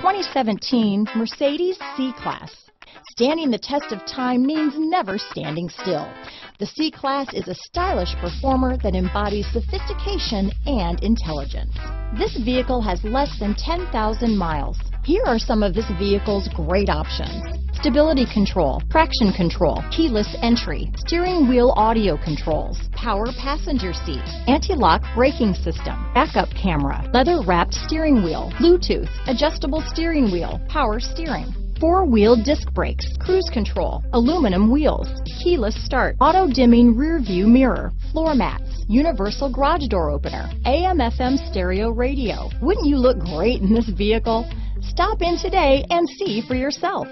2017 Mercedes C-Class. Standing the test of time means never standing still. The C-Class is a stylish performer that embodies sophistication and intelligence. This vehicle has less than 10,000 miles. Here are some of this vehicle's great options. Stability control, traction control, keyless entry, steering wheel audio controls, power passenger seat, anti-lock braking system, backup camera, leather wrapped steering wheel, Bluetooth, adjustable steering wheel, power steering, four-wheel disc brakes, cruise control, aluminum wheels, keyless start, auto-dimming rear view mirror, floor mats, universal garage door opener, AM FM stereo radio. Wouldn't you look great in this vehicle? Stop in today and see for yourself.